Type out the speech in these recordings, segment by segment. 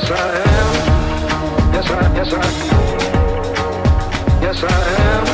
Yes, I am. Yes, I, yes, I. Yes, I am.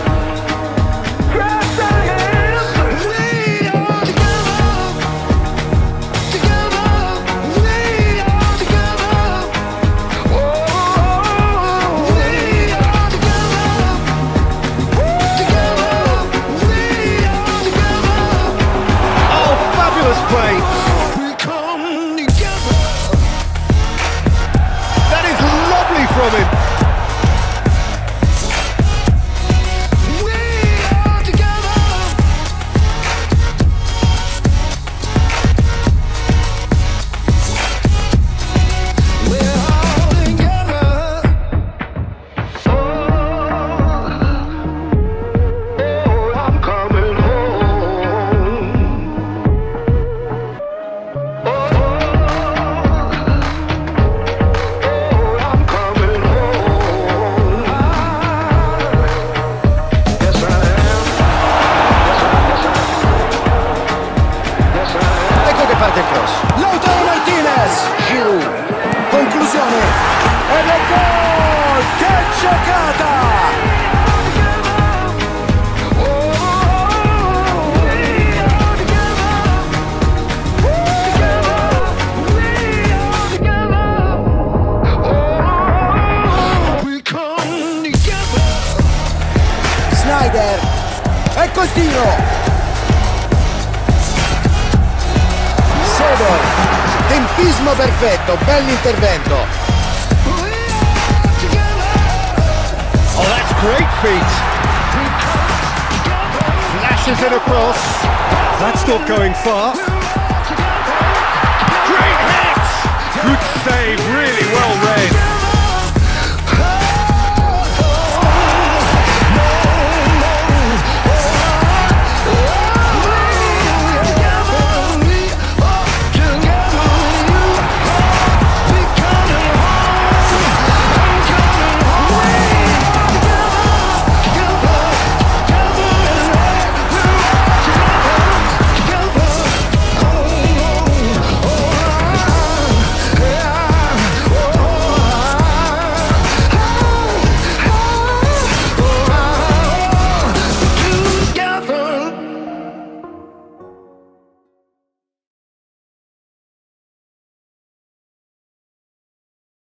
Good deal. Sebor. Tempismo perfetto, bell'intervento. Oh, that's great feet. Flashes it across. That's not going far.